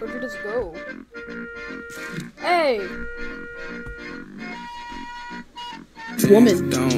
Where'd you just go? Hey! Woman.